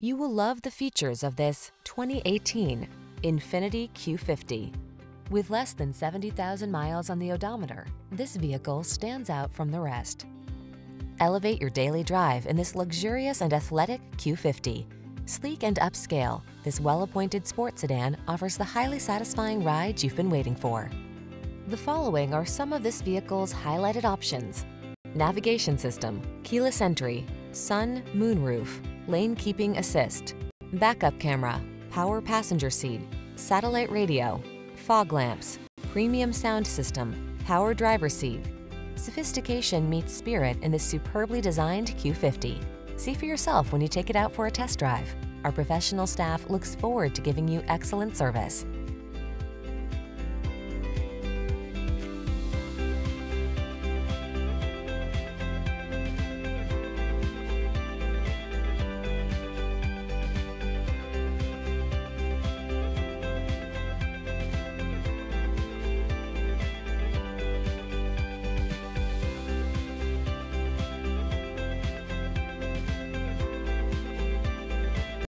You will love the features of this 2018 Infiniti Q50. With less than 70,000 miles on the odometer, this vehicle stands out from the rest. Elevate your daily drive in this luxurious and athletic Q50. Sleek and upscale, this well-appointed sports sedan offers the highly satisfying ride you've been waiting for. The following are some of this vehicle's highlighted options. Navigation system, keyless entry, sun, moonroof, lane keeping assist, backup camera, power passenger seat, satellite radio, fog lamps, premium sound system, power driver seat. Sophistication meets spirit in this superbly designed Q50. See for yourself when you take it out for a test drive. Our professional staff looks forward to giving you excellent service.